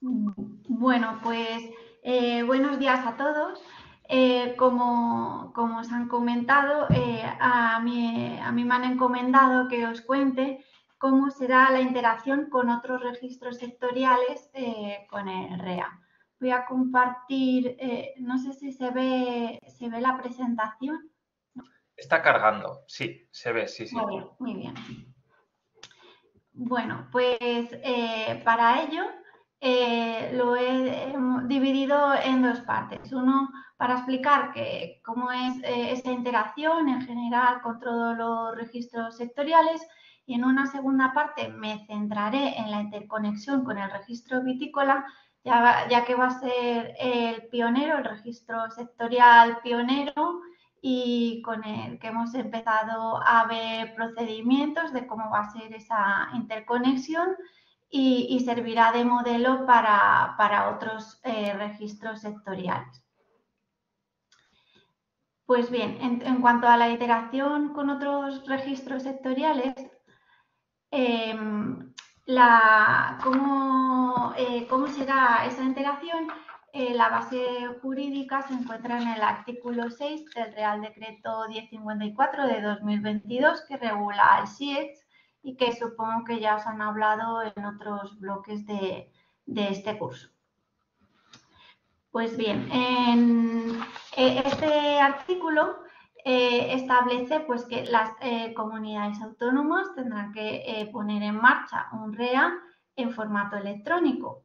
Bueno, pues eh, buenos días a todos. Eh, como, os han comentado, eh, a, mí, a, mí, me han encomendado que os cuente cómo será la interacción con otros registros sectoriales con el REA. Voy a compartir, no sé si se ve, se ve la presentación. Está cargando, sí, se ve, sí, sí. Muy bien, muy bien. Bueno, pues para ello eh, lo he dividido en dos partes. Uno para explicar que, cómo es eh, esa interacción en general con todos los registros sectoriales y en una segunda parte me centraré en la interconexión con el registro vitícola, ya, ya que va a ser el pionero, el registro sectorial pionero y con el que hemos empezado a ver procedimientos de cómo va a ser esa interconexión y, servirá de modelo para, otros eh, registros sectoriales. Pues bien, en, cuanto a la iteración con otros registros sectoriales, em, ¿cómo, eh, ¿cómo, será esa interacción? Eh, la base jurídica se encuentra en el artículo 6 del Real Decreto 1054 de 2022 que regula el SIEX y que supongo que ya os han hablado en otros bloques de, este curso. Pues bien, en eh, este artículo eh, establece pues, que las eh, comunidades autónomas tendrán que poner en marcha un REA en formato electrónico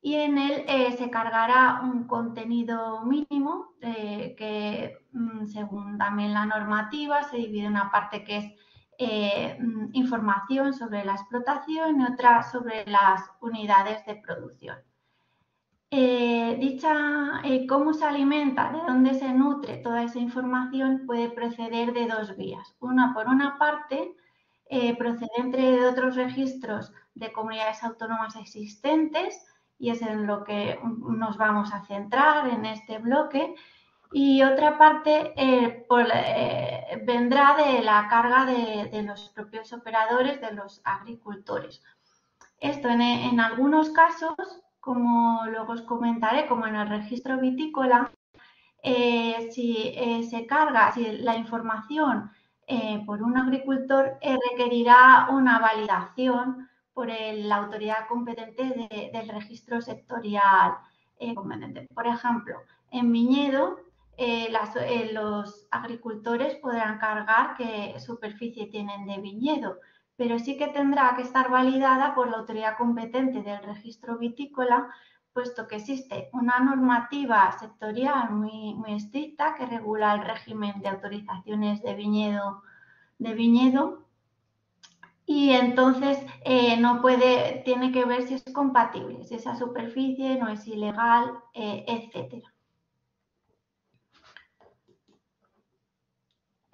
y en él se cargará un contenido mínimo que mm, según también la normativa se divide en una parte que es eh, mm, información sobre la explotación y otra sobre las unidades de producción. Eh, dicha, eh, cómo se alimenta, de dónde se nutre toda esa información puede proceder de dos vías. Una, por una parte, procedente de otros registros de comunidades autónomas existentes, y es en lo que nos vamos a centrar en este bloque, y otra parte eh, eh, vendrá de la carga de, los propios operadores, de los agricultores. Esto en, algunos casos, como luego os comentaré, como en el registro vitícola, eh, si se carga, si la información por un agricultor requerirá una validación por la autoridad competente del registro sectorial competente. Por ejemplo, en viñedo eh, eh, los agricultores podrán cargar qué superficie tienen de viñedo, pero sí que tendrá que estar validada por la autoridad competente del registro vitícola, puesto que existe una normativa sectorial muy, muy estricta que regula el régimen de autorizaciones de viñedo, de viñedo y entonces eh, no puede, tiene que ver si es compatible, si esa superficie no es ilegal, etcétera.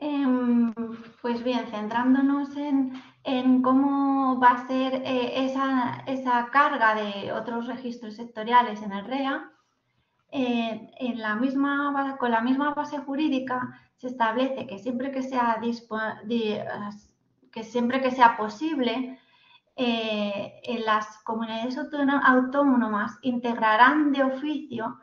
Em, pues bien, centrándonos en, cómo va a ser eh, esa, carga de otros registros sectoriales en el REA, eh, en la misma, con la misma base jurídica se establece que siempre que sea, que siempre que sea posible, eh, las comunidades autónomas integrarán de oficio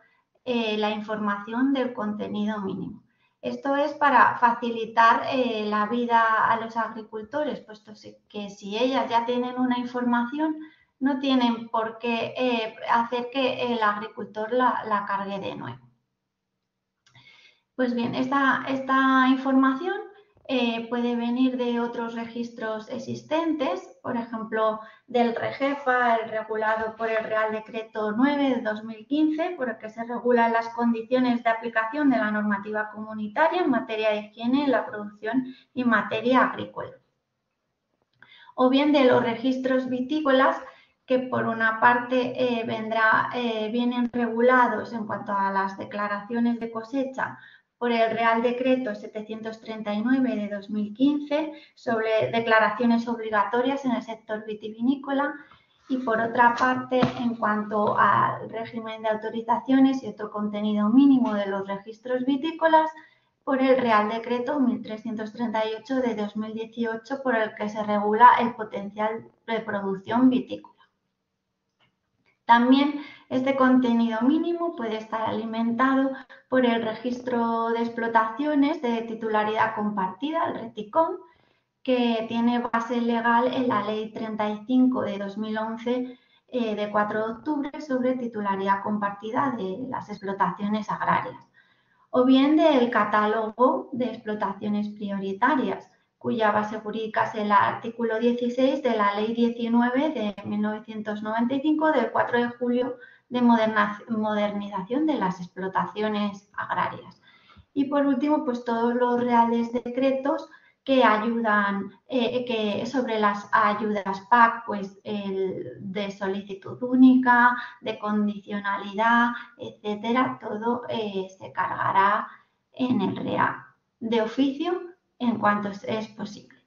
la información del contenido mínimo. Esto es para facilitar eh, la vida a los agricultores, puesto que si ellas ya tienen una información, no tienen por qué eh, hacer que el agricultor la, cargue de nuevo. Pues bien, esta, esta información eh, puede venir de otros registros existentes, por ejemplo, del REGEFA, el regulado por el Real Decreto 9 de 2015, por el que se regulan las condiciones de aplicación de la normativa comunitaria en materia de higiene en la producción y materia agrícola. O bien de los registros vitícolas, que por una parte eh, eh, vienen regulados en cuanto a las declaraciones de cosecha por el Real Decreto 739 de 2015 sobre declaraciones obligatorias en el sector vitivinícola y por otra parte, en cuanto al régimen de autorizaciones y otro contenido mínimo de los registros vitícolas, por el Real Decreto 1338 de 2018 por el que se regula el potencial de producción vitícola. También Este contenido mínimo puede estar alimentado por el registro de explotaciones de titularidad compartida, el RETICOM, que tiene base legal en la Ley 35 de 2011 eh, de 4 de octubre sobre titularidad compartida de las explotaciones agrarias, o bien del catálogo de explotaciones prioritarias, cuya base jurídica es el artículo 16 de la Ley 19 de 1995 del 4 de julio de modernización de las explotaciones agrarias. Y por último, pues todos los reales decretos que ayudan eh, que sobre las ayudas PAC, pues el de solicitud única, de condicionalidad, etcétera, todo eh, se cargará en el REA de oficio en cuanto es posible.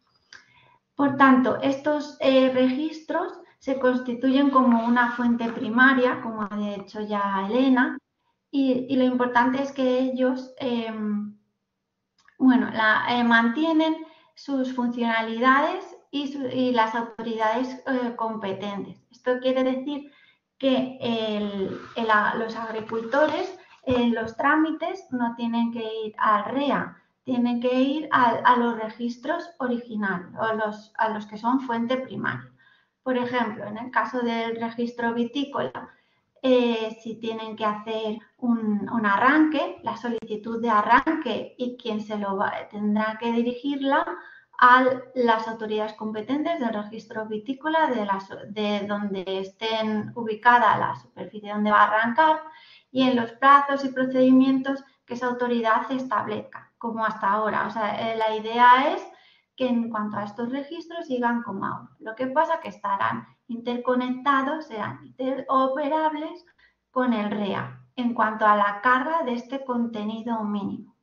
Por tanto, estos eh, registros se constituyen como una fuente primaria, como ha dicho ya Elena, y, lo importante es que ellos em, bueno, la, mantienen sus funcionalidades y, las autoridades eh, competentes. Esto quiere decir que los agricultores en los trámites no tienen que ir al REA, tienen que ir a, los registros originales o a los que son fuente primaria. Por ejemplo, en el caso del registro vitícola, eh, si tienen que hacer un, arranque, la solicitud de arranque y quien se lo va, tendrá que dirigirla a las autoridades competentes del registro vitícola de, de donde estén ubicada la superficie donde va a arrancar y en los plazos y procedimientos que esa autoridad establezca, como hasta ahora. O sea, eh, la idea es que en cuanto a estos registros sigan como ahora. Lo que pasa es que estarán interconectados, serán interoperables con el REA en cuanto a la carga de este contenido mínimo.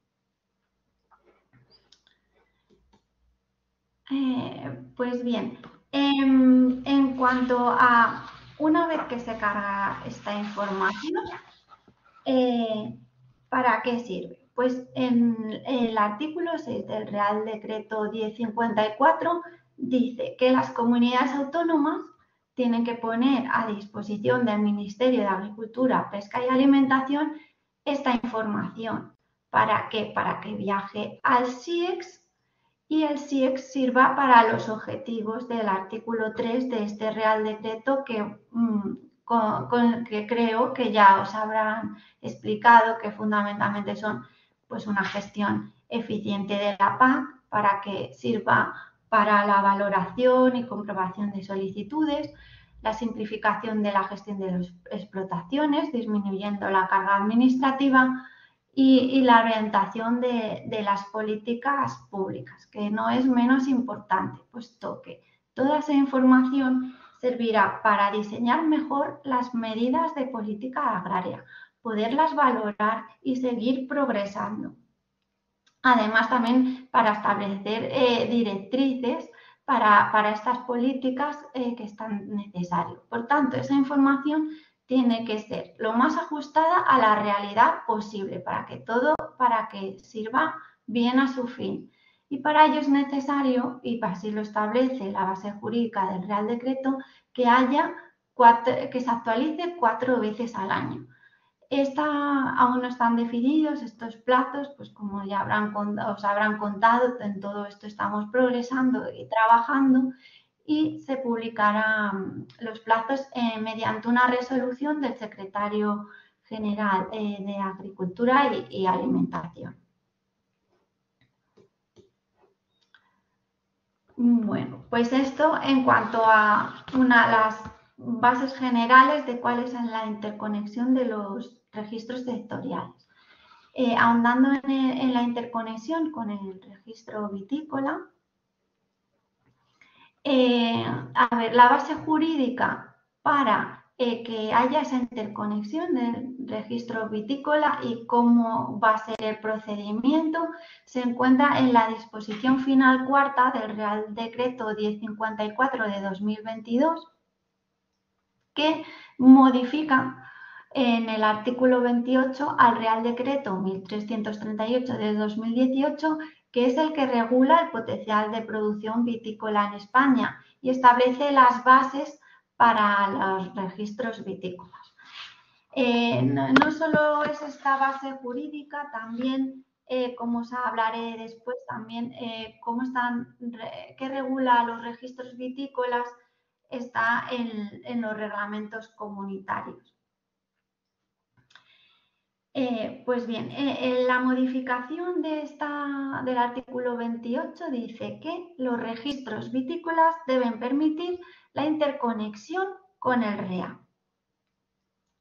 Eh, pues bien, en, cuanto a una vez que se carga esta información, eh, ¿para qué sirve? Pues en el artículo 6 del Real Decreto 1054 dice que las comunidades autónomas tienen que poner a disposición del Ministerio de Agricultura, Pesca y Alimentación esta información. ¿Para qué? Para que viaje al SIEX y el SIEX sirva para los objetivos del artículo 3 de este Real Decreto que, mm, con, que creo que ya os habrán explicado que fundamentalmente son pues una gestión eficiente de la PAC para que sirva para la valoración y comprobación de solicitudes, la simplificación de la gestión de las explotaciones, disminuyendo la carga administrativa y, la orientación de, las políticas públicas, que no es menos importante, puesto que toda esa información servirá para diseñar mejor las medidas de política agraria, poderlas valorar y seguir progresando. Además, también para establecer eh, directrices para, estas políticas eh, que están necesarias. Por tanto, esa información tiene que ser lo más ajustada a la realidad posible para que todo, para que sirva bien a su fin. Y para ello es necesario, y así lo establece la base jurídica del Real Decreto, que haya que se actualice cuatro veces al año. Aún no están definidos estos plazos, pues como ya habrán, os habrán contado, en todo esto estamos progresando y trabajando y se publicarán los plazos eh, mediante una resolución del secretario general eh, de Agricultura y, Alimentación. Bueno, pues esto en cuanto a una, las bases generales de cuál es la interconexión de los registros sectoriales. Eh, ahondando en, la interconexión con el registro vitícola, eh, a ver, la base jurídica para eh, que haya esa interconexión del registro vitícola y cómo va a ser el procedimiento se encuentra en la disposición final cuarta del Real Decreto 1054 de 2022 que modifica en el artículo 28 al Real Decreto 1338 de 2018, que es el que regula el potencial de producción vitícola en España y establece las bases para los registros vitícolas. Eh, no, solo es esta base jurídica, también, eh, como os hablaré después, también eh, cómo están, qué regula los registros vitícolas está en, los reglamentos comunitarios. Pues bien, la modificación de esta, del artículo 28 dice que los registros vitícolas deben permitir la interconexión con el REA.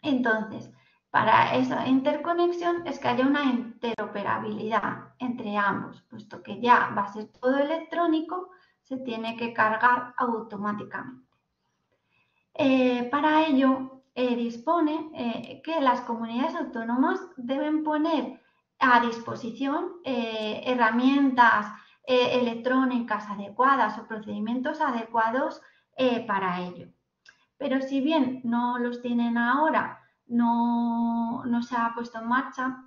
Entonces, para esa interconexión es que haya una interoperabilidad entre ambos, puesto que ya va a ser todo electrónico, se tiene que cargar automáticamente. Eh, para ello, eh, dispone eh, que las comunidades autónomas deben poner a disposición herramientas electrónicas adecuadas o procedimientos adecuados para ello. Pero si bien no los tienen ahora, no, se ha puesto en marcha,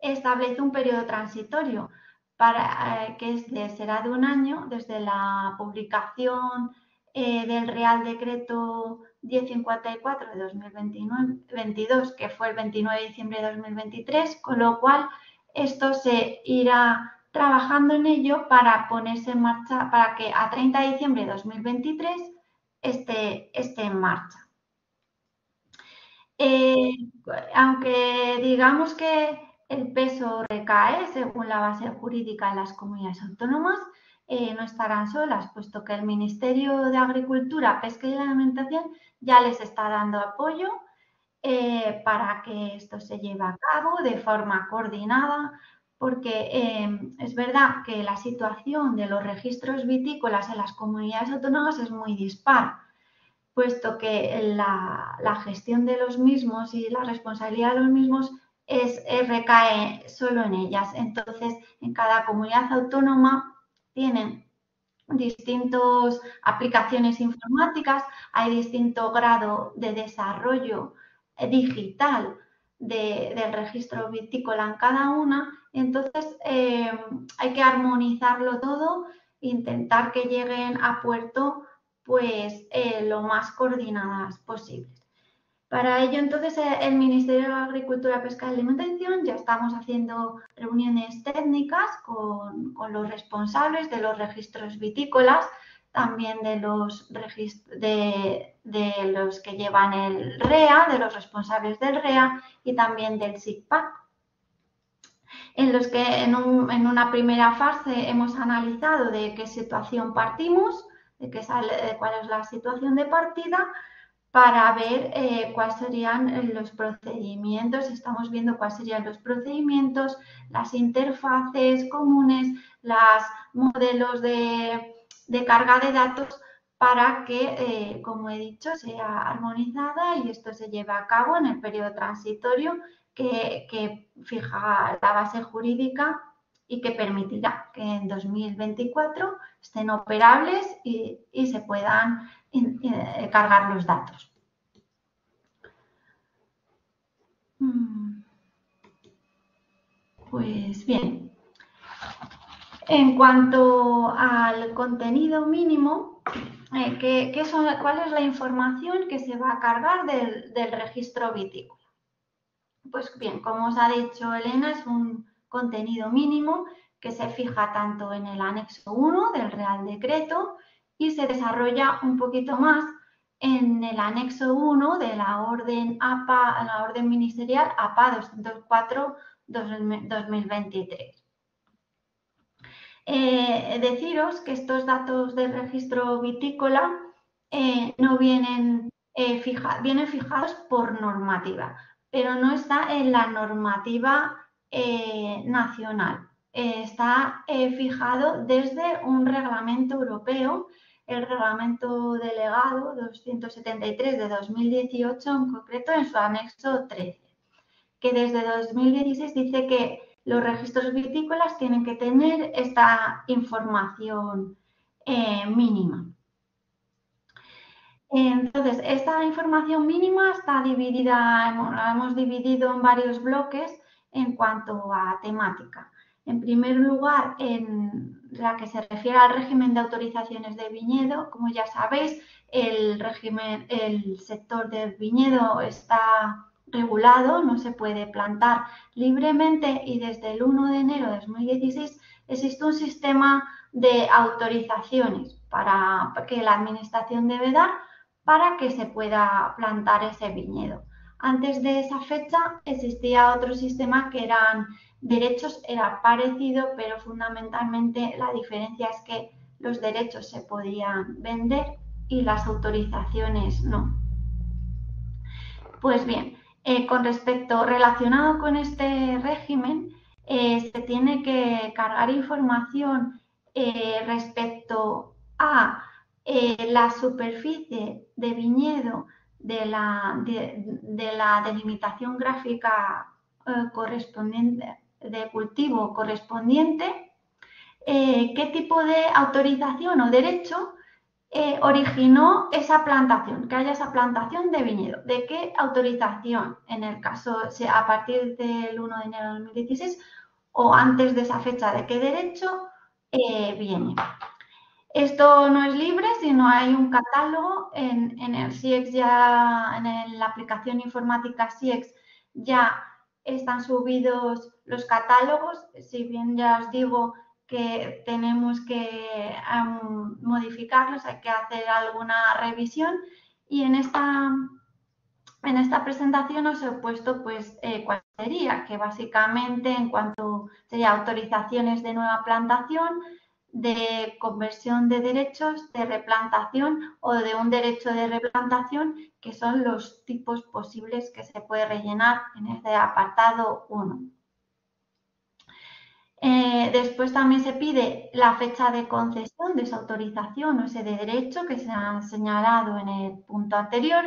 establece un periodo transitorio para, eh, que será de un año desde la publicación eh, del Real Decreto 1054 de 2022, que fue el 29 de diciembre de 2023, con lo cual esto se irá trabajando en ello para ponerse en marcha, para que a 30 de diciembre de 2023 esté, en marcha. Eh, aunque digamos que el peso recae según la base jurídica en las comunidades autónomas, eh, no estarán solas, puesto que el Ministerio de Agricultura, Pesca y Alimentación ya les está dando apoyo eh, para que esto se lleve a cabo de forma coordinada, porque es verdad que la situación de los registros vitícolas en las comunidades autónomas es muy dispar puesto que la, gestión de los mismos y la responsabilidad de los mismos es, recae solo en ellas. Entonces, en cada comunidad autónoma tienen distintas aplicaciones informáticas, hay distinto grado de desarrollo digital del registro vitícola en cada una, entonces eh, hay que armonizarlo todo, intentar que lleguen a puerto pues eh, lo más coordinadas posibles. Para ello, entonces, eh, el Ministerio de Agricultura, Pesca y Alimentación ya estamos haciendo reuniones técnicas con, los responsables de los registros vitícolas, también de los, de, los que llevan el REA, de los responsables del REA y también del SICPAC, en los que en, en una primera fase hemos analizado de qué situación partimos, de qué sale, cuál es la situación de partida para ver eh, cuáles serían los procedimientos, estamos viendo cuáles serían los procedimientos, las interfaces comunes, los modelos de, carga de datos para que, eh, como he dicho, sea armonizada y esto se lleve a cabo en el periodo transitorio que fija la base jurídica y que permitirá que en 2024 estén operables y, se puedan eh, cargar los datos. Mm. Pues bien, en cuanto al contenido mínimo, eh, ¿qué, son, ¿cuál es la información que se va a cargar del, del registro vitícola? Pues bien, como os ha dicho Elena, es un contenido mínimo que se fija tanto en el anexo 1 del Real Decreto y se desarrolla un poquito más en el anexo 1 de la orden APA, la orden ministerial APA 204-2023. Eh, deciros que estos datos del registro vitícola eh, no vienen, eh, vienen fijados por normativa, pero no está en la normativa nacional. Está fijado desde un reglamento europeo, el reglamento delegado 273 de 2018, en concreto en su anexo 13, que desde 2016 dice que los registros vitícolas tienen que tener esta información mínima. Entonces, esta información mínima está dividida, la hemos dividido en varios bloques en cuanto a temática. En primer lugar, en la que se refiere al régimen de autorizaciones de viñedo, como ya sabéis, el, régimen, el sector del viñedo está regulado, no se puede plantar libremente y desde el 1 de enero de 2016 existe un sistema de autorizaciones para que la administración debe dar para que se pueda plantar ese viñedo. Antes de esa fecha existía otro sistema que eran derechos, era parecido, pero fundamentalmente la diferencia es que los derechos se podían vender y las autorizaciones no. Pues bien, eh, con respecto relacionado con este régimen, eh, se tiene que cargar información eh, respecto a la superficie de viñedo de la, de, la delimitación gráfica correspondiente de cultivo correspondiente, qué tipo de autorización o derecho eh, originó esa plantación, que haya esa plantación de viñedo. ¿De qué autorización? En el caso, a partir del 1 de enero de 2016 o antes de esa fecha, ¿de qué derecho eh, viene? Esto no es libre, sino hay un catálogo en, el CIEX ya, en la aplicación informática CIEX ya están subidos los catálogos. Si bien ya os digo, que tenemos que modificarlos, hay que hacer alguna revisión y en esta, en esta presentación os he puesto pues eh, cuál sería, que básicamente en cuanto sería autorizaciones de nueva plantación, de conversión de derechos, de replantación o de un derecho de replantación, que son los tipos posibles que se puede rellenar en este apartado 1. Eh, después también se pide la fecha de concesión de esa autorización o ese derecho que se ha señalado en el punto anterior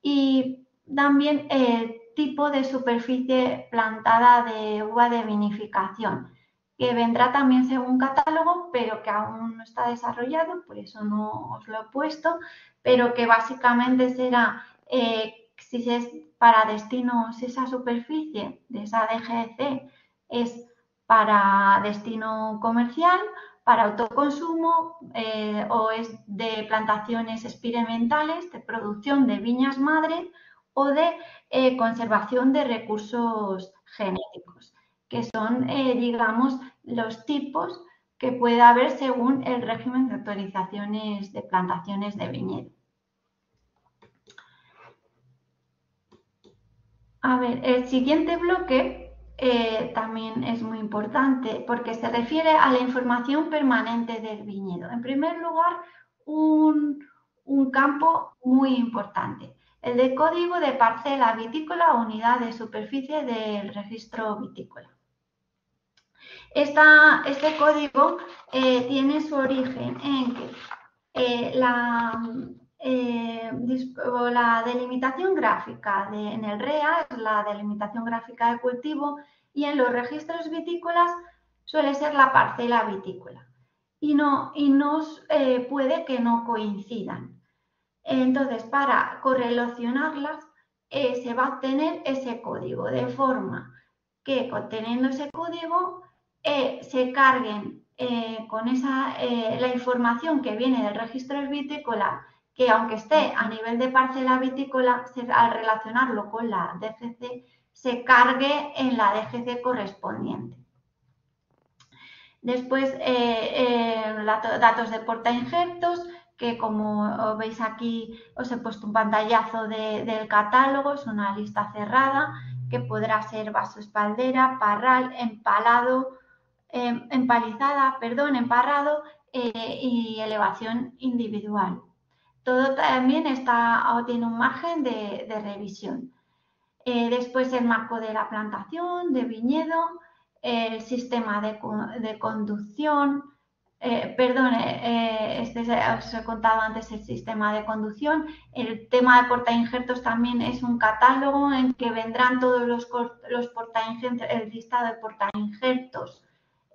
y también el tipo de superficie plantada de uva de vinificación, que vendrá también según catálogo, pero que aún no está desarrollado, por eso no os lo he puesto, pero que básicamente será eh, si es para destino, si esa superficie de esa DGC es para destino comercial, para autoconsumo eh, o es de plantaciones experimentales, de producción de viñas madre o de eh, conservación de recursos genéticos, que son, eh, digamos, los tipos que puede haber según el régimen de autorizaciones de plantaciones de viñedo. A ver, el siguiente bloque eh, también es muy importante porque se refiere a la información permanente del viñedo. En primer lugar, un, campo muy importante, el de código de parcela vitícola o unidad de superficie del registro vitícola. Este código eh, tiene su origen en que eh, la, eh, la delimitación gráfica en el REA es la delimitación gráfica de cultivo y en los registros vitícolas suele ser la parcela vitícola y no, y eh, puede que no coincidan. Entonces, para correlacionarlas se va a obtener ese código de forma que conteniendo ese código se carguen con esa, la información que viene del registro vitícola que aunque esté a nivel de parcela vitícola, al relacionarlo con la DGC, se cargue en la DGC correspondiente. Después, eh, eh, datos de porta injertos, que como veis aquí os he puesto un pantallazo del catálogo, es una lista cerrada que podrá ser vaso espaldera, parral, empalado, em, empalizada, perdón, emparrado eh, y elevación individual. Todo también está, tiene un margen de, revisión. Eh, después el marco de la plantación, de viñedo, el sistema de, conducción, eh, perdón, este os he contado antes el sistema de conducción. El tema de portainjertos también es un catálogo en que vendrán todos los, los portainjertos, el listado de portainjertos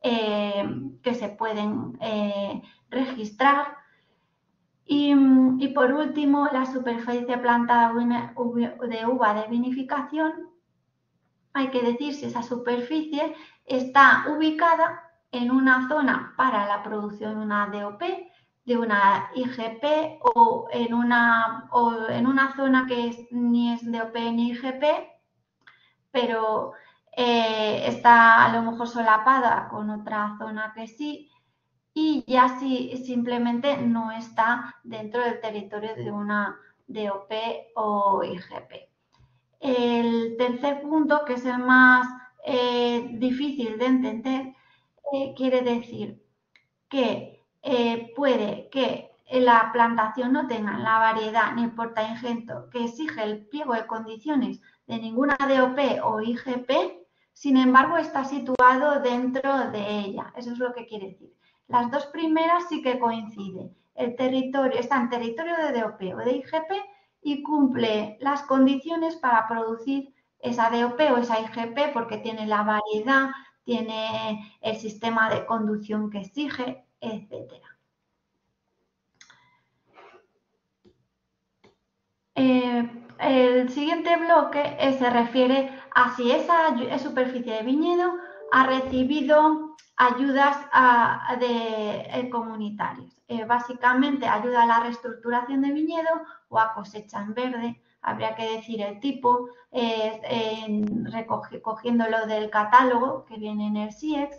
que se pueden registrar. Y, por último, la superficie plantada de uva de vinificación. Hay que decir si esa superficie está ubicada en una zona para la producción de una DOP, de una IGP o en una, o en una zona que ni es de OP ni IGP, pero eh, está a lo mejor solapada con otra zona que sí, y ya si simplemente no está dentro del territorio de una DOP o IGP. El tercer punto, que es el más eh, difícil de entender, eh, quiere decir que puede que la plantación no tenga la variedad ni el portaingento que exige el pliego de condiciones de ninguna DOP o IGP, sin embargo está situado dentro de ella. Eso es lo que quiere decir. Las dos primeras sí que coinciden. El territorio está en territorio de DOP o de IGP y cumple las condiciones para producir esa DOP o esa IGP porque tiene la variedad, tiene el sistema de conducción que exige, etc. Eh, el siguiente bloque eh, se refiere a si esa superficie de viñedo ha recibido ayudas de eh, comunitarias. básicamente ayuda a la reestructuración de viñedo o a cosecha en verde, habría que decir el tipo, recogiéndolo del catálogo que viene en el CIEX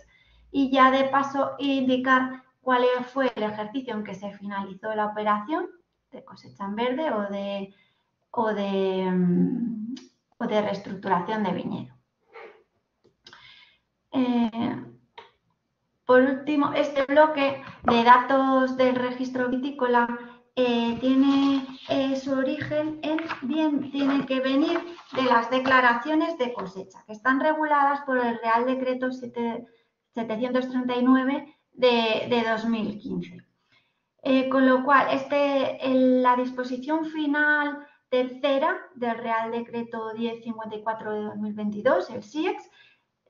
y ya de paso indicar cuál fue el ejercicio en que se finalizó la operación de cosecha en verde o de, o de, mm, o de reestructuración de viñedo. Eh, por último, este bloque de datos del registro vitícola eh, tiene eh, su origen en, bien, tiene que venir de las declaraciones de cosecha, que están reguladas por el Real Decreto 739 de, 2015. Eh, con lo cual, este, la disposición final tercera del Real Decreto 1054 de 2022, el SIEX,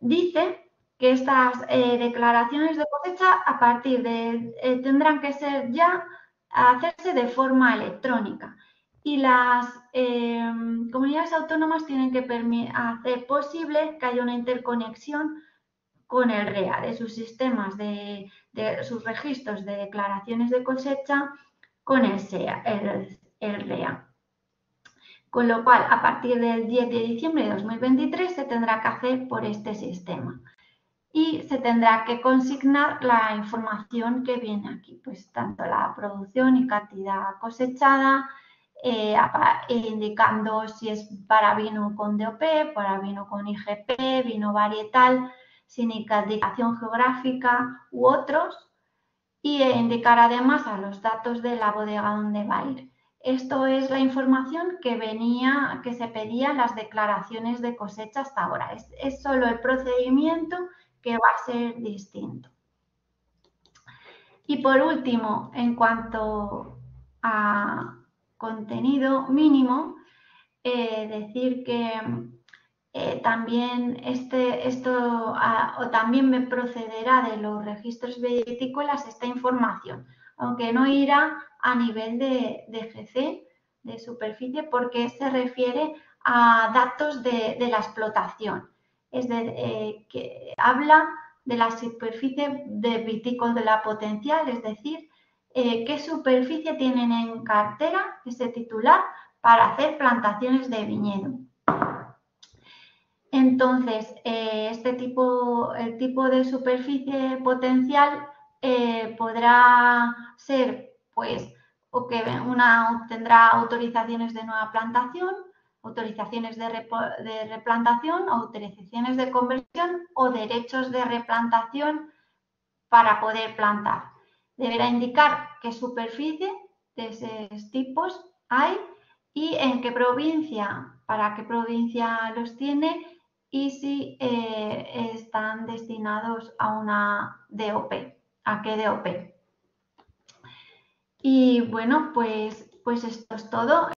dice que estas declaraciones de cosecha a partir de tendrán que ser ya hacerse de forma electrónica y las em, comunidades autónomas tienen que hacer posible que haya una interconexión con el REA, de sus sistemas, de, sus registros de declaraciones de cosecha con el, SEA, el REA. Con lo cual, a partir del 10 de diciembre de 2023 se tendrá que hacer por este sistema y se tendrá que consignar la información que viene aquí, pues tanto la producción y cantidad cosechada, eh, indicando si es para vino con DOP, para vino con IGP, vino varietal, sin indicación geográfica u otros, y indicar además a los datos de la bodega donde va a ir. Esto es la información que venía, que se pedía en las declaraciones de cosecha hasta ahora. Es, solo el procedimiento que va a ser distinto. Y por último, en cuanto a contenido mínimo, eh, decir que eh, también este, esto o también me procederá de los registros vitícolas esta información, aunque no irá a nivel de, GC, de superficie, porque se refiere a datos de la explotación es de, eh, que habla de la superficie de vitícola potencial, es decir, eh, qué superficie tienen en cartera ese titular para hacer plantaciones de viñedo. Entonces, eh, este tipo, el tipo de superficie potencial podrá ser, pues, o que una tendrá autorizaciones de nueva plantación, autorizaciones de, replantación, autorizaciones de conversión o derechos de replantación para poder plantar. Deberá indicar qué superficie de esos tipos hay y en qué provincia, para qué provincia los tiene y si eh, están destinados a una DOP, a qué DOP. Y bueno, pues, pues esto es todo.